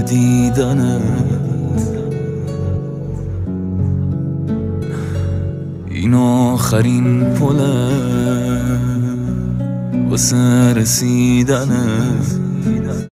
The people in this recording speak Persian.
دیدنت این آخرین پله واسه رسیدنت